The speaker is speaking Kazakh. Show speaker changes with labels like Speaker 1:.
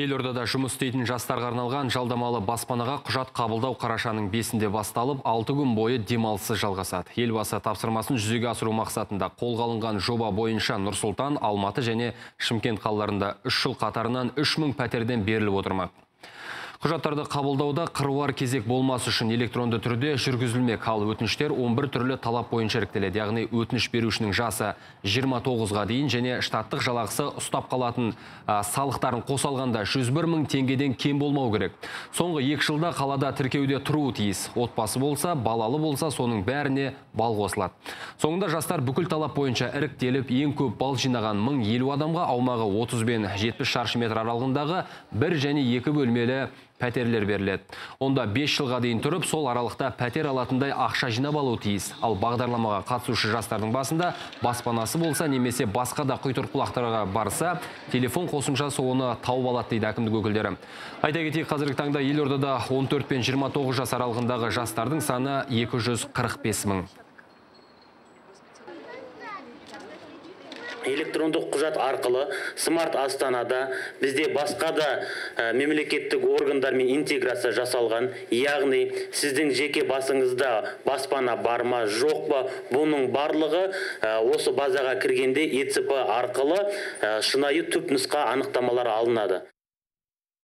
Speaker 1: Елордада жұмыс істейтін жастарға арналған жалдамалы баспанаға құжат қабылдау қарашаның бесінде басталып, алты күн бойы демалысы жалғасады. Елбасы тапсырмасын жүзеге асыру мақсатында қолға алынған жоба бойынша Нұрсұлтан, Алматы және Шымкент қалаларында үш жыл қатарынан 3000 пәтерден беріліп отырмақ. Құжаттарды қабылдауда қыруар кезек болмас үшін электронды түрде жүргізілмек. Ал өтініштер 11 түрлі талап бойынша іріктеледі. Яғни өтініш берушінің жасы 29-ға дейін және штаттық жалақысы ұстап қалатын салықтарын қосалғанда 101 мың теңгеден кем болмау керек. Соңғы екі жылда қалада тіркеуде тұруы тиіс. Отбасы болса, балалы болса, соның бәріне бал қосылады. Соңында жастар бүкіл талап бойынша іріктеліп, ең көп бал жинаған 1050 адамға аумағы 30 бен 70 шаршы метр аралығындағы бір және екі бөлмелі пәтерлер беріледі. Онда 5 жылға дейін тұрып, сол аралықта пәтер алатындай ақша жинап алу тиіс. Ал бағдарламаға қатысушы жастардың басында баспанасы болса, немесе басқа да құйтырқұлақтарға барса, телефон қосымшасы оны тауып алады дейді әкімдік өкілдері. Айта кетейік, қазіргі таңда елордада 14 пен 29 жас аралығындағы жастардың саны 245 мың.
Speaker 2: Электрондық құжат арқылы смарт астанада бізде басқа да ә, мемлекеттік органдармен интеграция жасалған. Яғни сіздің жеке басыңызда баспана бар ма жоқ па? Бұның барлығы ә, осы базаға кіргенде ецп арқылы ә, шынайы түп нұсқа анықтамалар алынады.